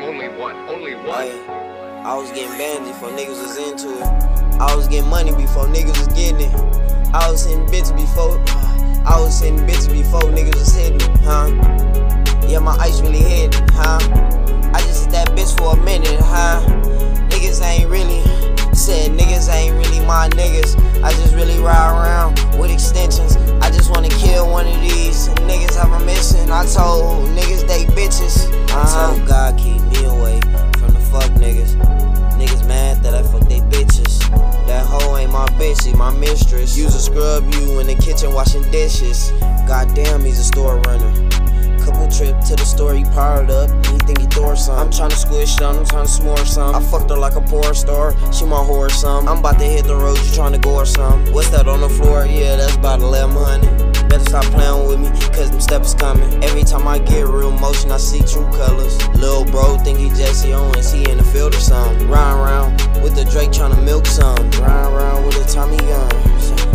I'm only one, only one. Hey, I was getting bands before niggas was into it. I was getting money before niggas was getting it. I was hitting bitches before. I was hitting bitches before niggas was hitting it, huh? Yeah, my ice really hit, huh? I just hit that bitch for a minute, huh? Niggas ain't really said niggas ain't really my niggas. I just really ride around with extensions. I just wanna kill one of these niggas have a missing. I told niggas they bitches. I told God keep ain't my mistress. Use a scrub you in the kitchen washing dishes. Goddamn, he's a store runner. Couple trip to the store, he powered up. He think he Thor some. I'm tryna squish some, I'm tryna s'more some. I fucked her like a porn star, she my whore some. I'm about to hit the road, you tryna gore some. What's that on the floor? Yeah, that's about 1100. Better stop playing with me, cause them steps coming. Every time I get real motion, I see true colors. Lil bro think he Jesse Owens, he in the field or something. Around with the Drake tryna milk some. Ride around with a Tommy gun.